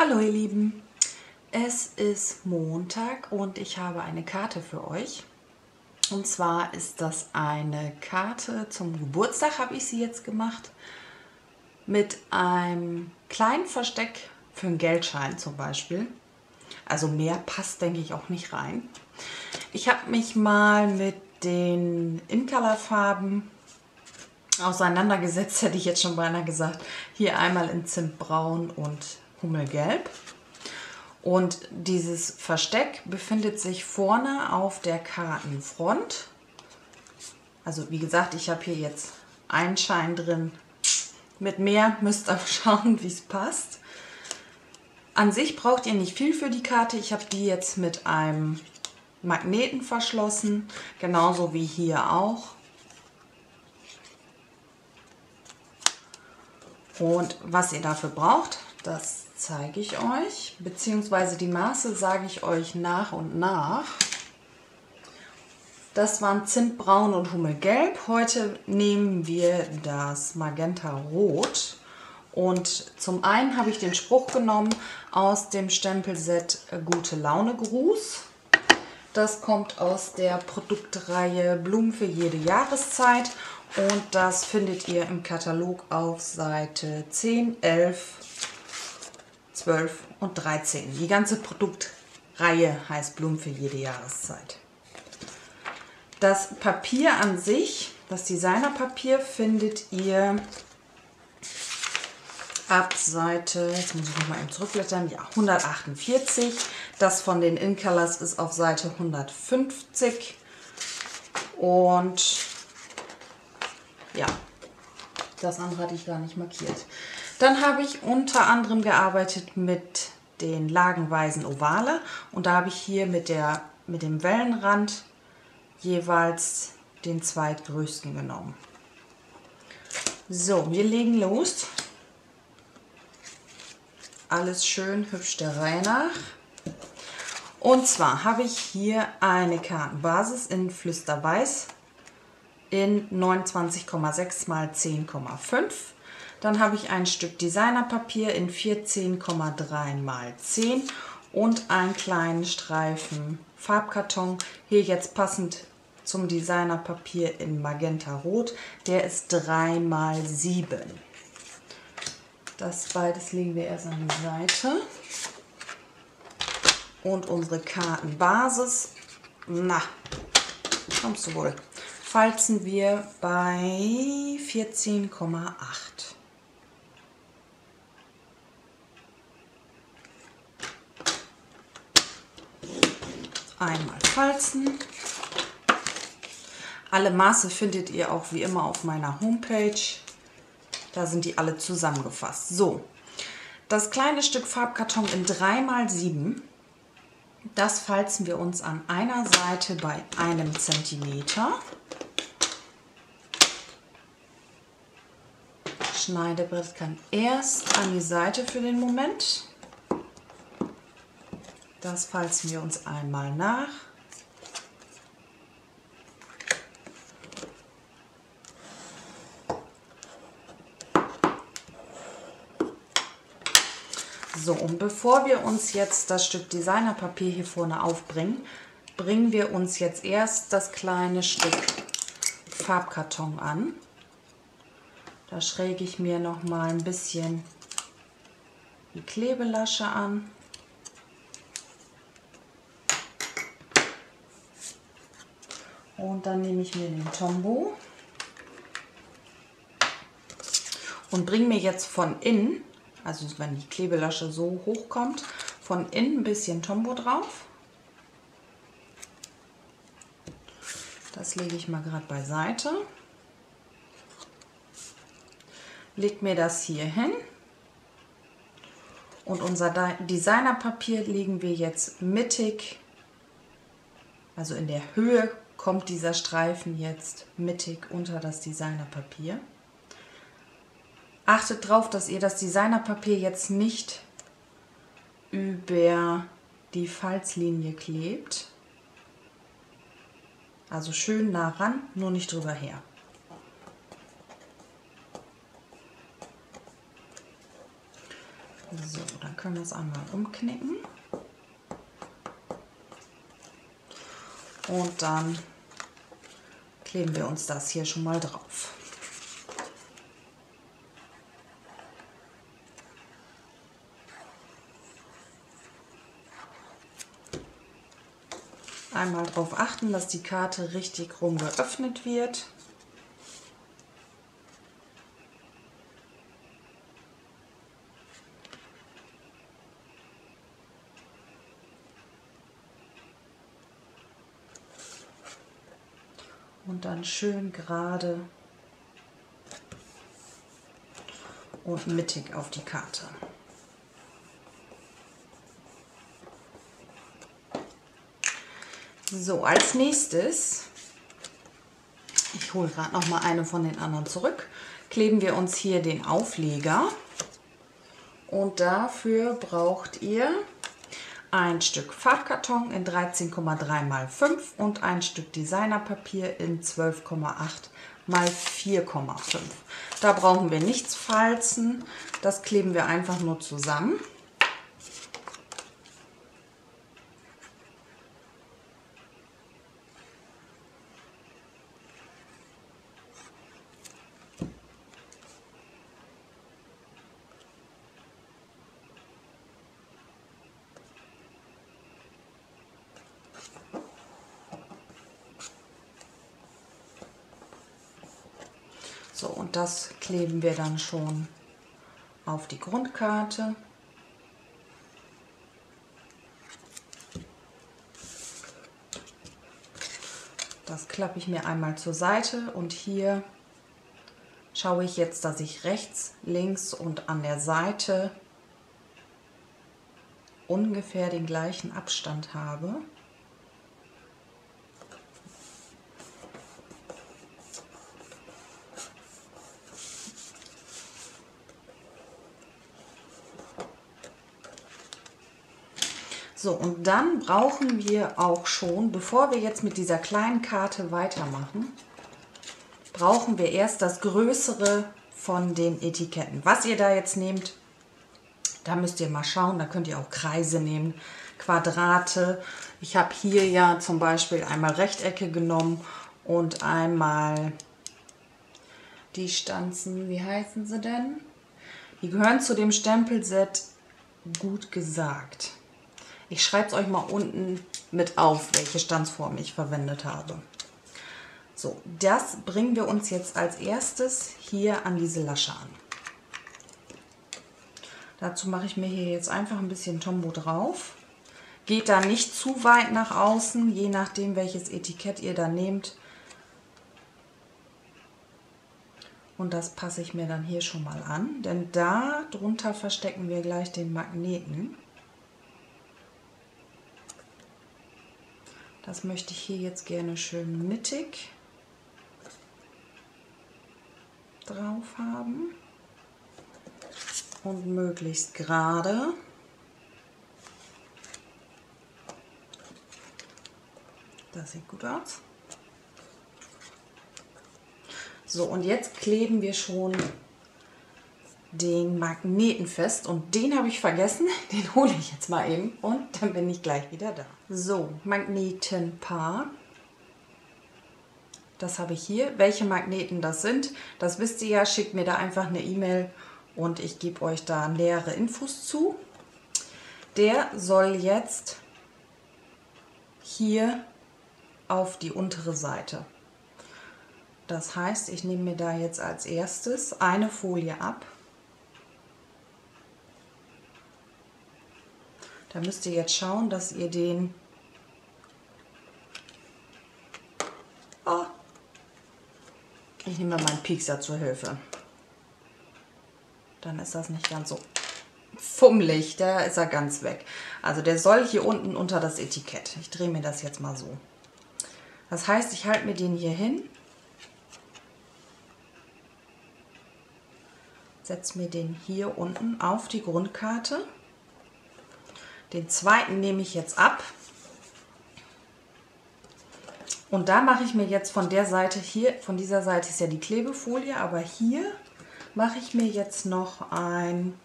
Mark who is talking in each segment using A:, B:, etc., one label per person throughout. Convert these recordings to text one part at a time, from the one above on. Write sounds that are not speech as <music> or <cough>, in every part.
A: Hallo ihr Lieben, es ist Montag und ich habe eine Karte für euch. Und zwar ist das eine Karte zum Geburtstag, habe ich sie jetzt gemacht, mit einem kleinen Versteck für einen Geldschein zum Beispiel. Also mehr passt, denke ich, auch nicht rein. Ich habe mich mal mit den In-Color-Farben auseinandergesetzt, <laughs> hätte ich jetzt schon beinahe gesagt. Hier einmal in Zimtbraun und Hummelgelb. Und dieses Versteck befindet sich vorne auf der Kartenfront. Also wie gesagt, ich habe hier jetzt einen Schein drin. Mit mehr müsst ihr <laughs> schauen, wie es passt. An sich braucht ihr nicht viel für die Karte. Ich habe die jetzt mit einem Magneten verschlossen, genauso wie hier auch. Und was ihr dafür braucht, das zeige ich euch, beziehungsweise die Maße sage ich euch nach und nach. Das waren Zimtbraun und Hummelgelb. Heute nehmen wir das Magenta Rot. Und zum einen habe ich den Spruch genommen aus dem Stempelset Gute Laune Gruß. Das kommt aus der Produktreihe Blumen für jede Jahreszeit und das findet ihr im Katalog auf Seite 10, 11, 12 und 13. Die ganze Produktreihe heißt Blumen für jede Jahreszeit. Das Papier an sich, das Designerpapier, findet ihr ab Seite, jetzt muss ich noch mal eben zurückblättern, ja, 148. Das von den Incolors ist auf Seite 150. Und ja, das andere hatte ich gar nicht markiert. Dann habe ich unter anderem gearbeitet mit den lagenweisen Ovale und da habe ich hier mit, der, mit dem Wellenrand jeweils den zweitgrößten genommen. So, wir legen los. Alles schön hübsch der Reihe nach. Und zwar habe ich hier eine Kartenbasis in Flüsterweiß in 29,6 mal 10,5 dann habe ich ein Stück Designerpapier in 14,3 mal 10 und einen kleinen Streifen Farbkarton. Hier jetzt passend zum Designerpapier in Magenta Rot. Der ist 3 mal 7. Das beides legen wir erst an die Seite. Und unsere Kartenbasis, na, kommst du wohl, falzen wir bei 14,8. Einmal falzen. Alle Maße findet ihr auch wie immer auf meiner Homepage. Da sind die alle zusammengefasst. So, das kleine Stück Farbkarton in 3x7, das falzen wir uns an einer Seite bei einem Zentimeter. Schneidebrett kann erst an die Seite für den Moment. Das falzen wir uns einmal nach. So, und bevor wir uns jetzt das Stück Designerpapier hier vorne aufbringen, bringen wir uns jetzt erst das kleine Stück Farbkarton an. Da schräge ich mir noch mal ein bisschen die Klebelasche an. Und dann nehme ich mir den Tombow und bringe mir jetzt von innen, also wenn die Klebelasche so hoch kommt, von innen ein bisschen Tombow drauf. Das lege ich mal gerade beiseite. Leg mir das hier hin. Und unser Designerpapier legen wir jetzt mittig, also in der Höhe kommt dieser Streifen jetzt mittig unter das Designerpapier. Achtet darauf, dass ihr das Designerpapier jetzt nicht über die Falzlinie klebt. Also schön nah ran, nur nicht drüber her. So, dann können wir es einmal umknicken. Und dann kleben wir uns das hier schon mal drauf. Einmal darauf achten, dass die Karte richtig rum geöffnet wird. und dann schön gerade und mittig auf die Karte. So, als nächstes, ich hole gerade noch mal eine von den anderen zurück, kleben wir uns hier den Aufleger und dafür braucht ihr ein Stück Farbkarton in 13,3 x 5 und ein Stück Designerpapier in 12,8 x 4,5. Da brauchen wir nichts falzen, das kleben wir einfach nur zusammen. So, und das kleben wir dann schon auf die Grundkarte. Das klappe ich mir einmal zur Seite und hier schaue ich jetzt, dass ich rechts, links und an der Seite ungefähr den gleichen Abstand habe. So, und dann brauchen wir auch schon, bevor wir jetzt mit dieser kleinen Karte weitermachen, brauchen wir erst das Größere von den Etiketten. Was ihr da jetzt nehmt, da müsst ihr mal schauen. Da könnt ihr auch Kreise nehmen, Quadrate. Ich habe hier ja zum Beispiel einmal Rechtecke genommen und einmal die Stanzen, wie heißen sie denn? Die gehören zu dem Stempelset gut gesagt. Ich schreibe es euch mal unten mit auf, welche Stanzform ich verwendet habe. So, das bringen wir uns jetzt als erstes hier an diese Lasche an. Dazu mache ich mir hier jetzt einfach ein bisschen Tombow drauf. Geht da nicht zu weit nach außen, je nachdem welches Etikett ihr da nehmt. Und das passe ich mir dann hier schon mal an, denn da drunter verstecken wir gleich den Magneten. Das möchte ich hier jetzt gerne schön mittig drauf haben und möglichst gerade. Das sieht gut aus. So, und jetzt kleben wir schon den Magneten fest und den habe ich vergessen. <laughs> Den hole ich jetzt mal eben und dann bin ich gleich wieder da. So, Magnetenpaar. Das habe ich hier. Welche Magneten das sind, das wisst ihr ja. Schickt mir da einfach eine E-Mail und ich gebe euch da nähere Infos zu. Der soll jetzt hier auf die untere Seite. Das heißt, ich nehme mir da jetzt als erstes eine Folie ab Da müsst ihr jetzt schauen, dass ihr den... Oh. Ich nehme mal meinen Piekser zur Hilfe. Dann ist das nicht ganz so fummelig. Da ist er ganz weg. Also der soll hier unten unter das Etikett. Ich drehe mir das jetzt mal so. Das heißt, ich halte mir den hier hin. Setze mir den hier unten auf die Grundkarte. Den zweiten nehme ich jetzt ab. Und da mache ich mir jetzt von der Seite hier, von dieser Seite ist ja die Klebefolie, aber hier mache ich mir jetzt noch ein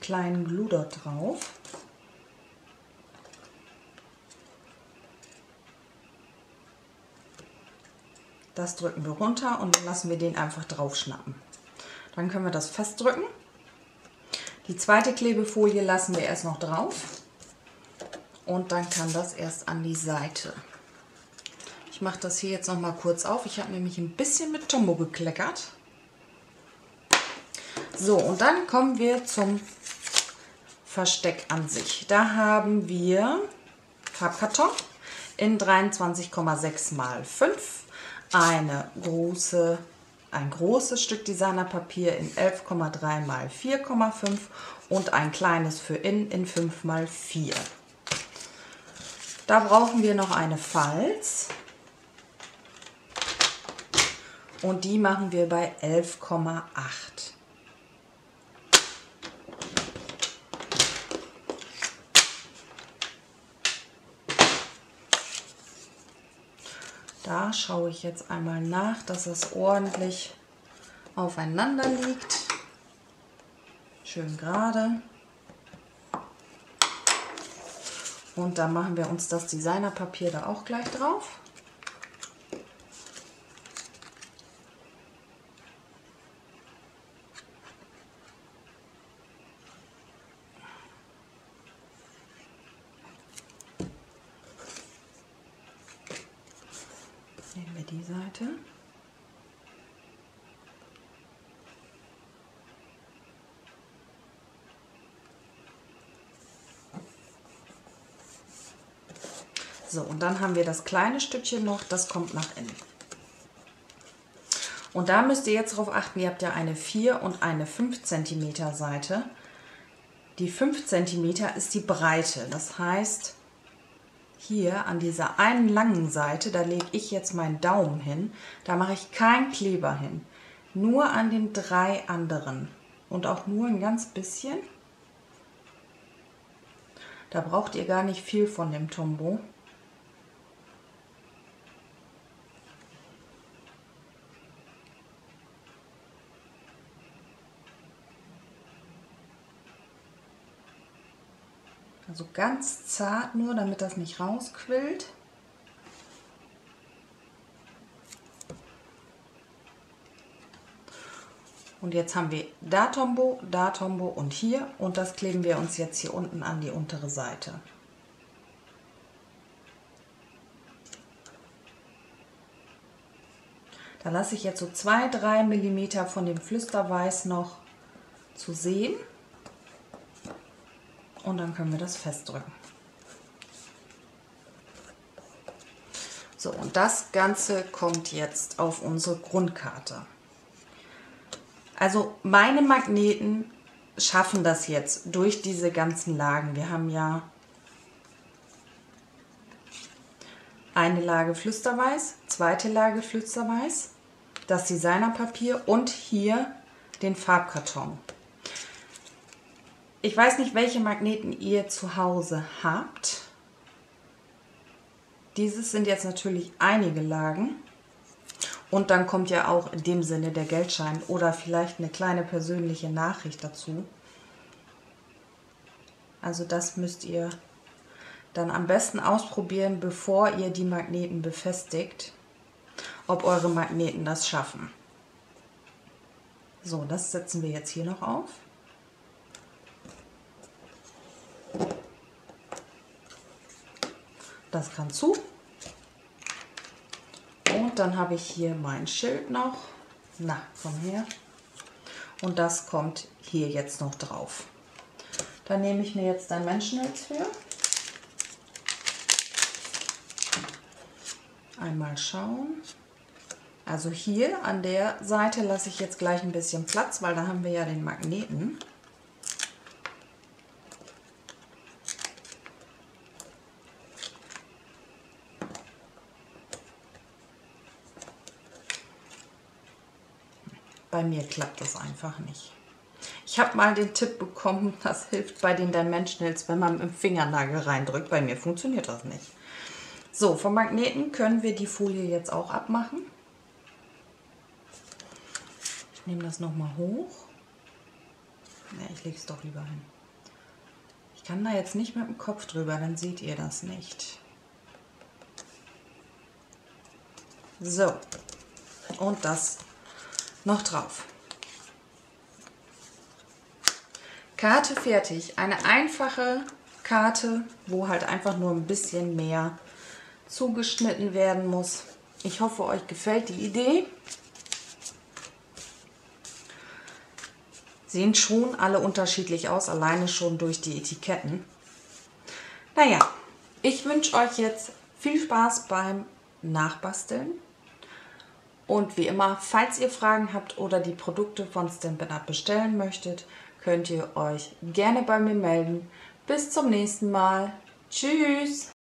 A: kleinen Glue dort drauf. Das drücken wir runter und dann lassen wir den einfach drauf schnappen. Dann können wir das festdrücken. Die zweite Klebefolie lassen wir erst noch drauf und dann kann das erst an die Seite. Ich mache das hier jetzt noch mal kurz auf. Ich habe nämlich ein bisschen mit Tombo gekleckert. So, und dann kommen wir zum Versteck an sich. Da haben wir Farbkarton in 23,6 mal 5, eine große, ein großes Stück Designerpapier in 11,3 mal 4,5 und ein kleines für innen in 5 mal 4. Da brauchen wir noch eine Falz und die machen wir bei 11,8. Da schaue ich jetzt einmal nach, dass es ordentlich aufeinander liegt. Schön gerade. Und dann machen wir uns das Designerpapier da auch gleich drauf. Nehmen wir die Seite. So, und dann haben wir das kleine Stückchen noch, das kommt nach innen. Und da müsst ihr jetzt darauf achten, ihr habt ja eine 4 und eine 5 cm Seite. Die 5 cm ist die Breite. Das heißt, hier an dieser einen langen Seite, da lege ich jetzt meinen Daumen hin. Da mache ich keinen Kleber hin. Nur an den drei anderen. Und auch nur ein ganz bisschen. Da braucht ihr gar nicht viel von dem Tombow. Also ganz zart nur, damit das nicht rausquillt. Und jetzt haben wir da Tombo, da Tombo und hier. Und das kleben wir uns jetzt hier unten an die untere Seite. Da lasse ich jetzt so 2-3 mm von dem Flüsterweiß noch zu sehen und dann können wir das festdrücken. So, und das Ganze kommt jetzt auf unsere Grundkarte. Also meine Magneten schaffen das jetzt durch diese ganzen Lagen. Wir haben ja eine Lage Flüsterweiß, zweite Lage Flüsterweiß, das Designerpapier und hier den Farbkarton. Ich weiß nicht, welche Magneten ihr zu Hause habt. Dieses sind jetzt natürlich einige Lagen. Und dann kommt ja auch in dem Sinne der Geldschein oder vielleicht eine kleine persönliche Nachricht dazu. Also das müsst ihr dann am besten ausprobieren, bevor ihr die Magneten befestigt, ob eure Magneten das schaffen. So, das setzen wir jetzt hier noch auf. Das kann zu. Und dann habe ich hier mein Schild noch. Na, komm her. Und das kommt hier jetzt noch drauf. Da nehme ich mir jetzt ein Menschenholz für. Einmal schauen. Also hier an der Seite lasse ich jetzt gleich ein bisschen Platz, weil da haben wir ja den Magneten. Bei mir klappt das einfach nicht. Ich habe mal den Tipp bekommen, <laughs> das hilft bei den Dimensionals, wenn man im Fingernagel reindrückt. Bei mir funktioniert das nicht. So, vom Magneten können wir die Folie jetzt auch abmachen. Ich nehme das nochmal hoch. Ne, ich lege es doch lieber hin. Ich kann da jetzt nicht mit dem Kopf drüber, dann seht ihr das nicht. So, und das noch drauf. Karte fertig. Eine einfache Karte, wo halt einfach nur ein bisschen mehr zugeschnitten werden muss. Ich hoffe, euch gefällt die Idee. Sehen schon alle unterschiedlich aus, alleine schon durch die Etiketten. Naja, ich wünsche euch jetzt viel Spaß beim Nachbasteln. Und wie immer, falls ihr Fragen habt oder die Produkte von Stampin' Up bestellen möchtet, könnt ihr euch gerne bei mir melden. Bis zum nächsten Mal. Tschüss!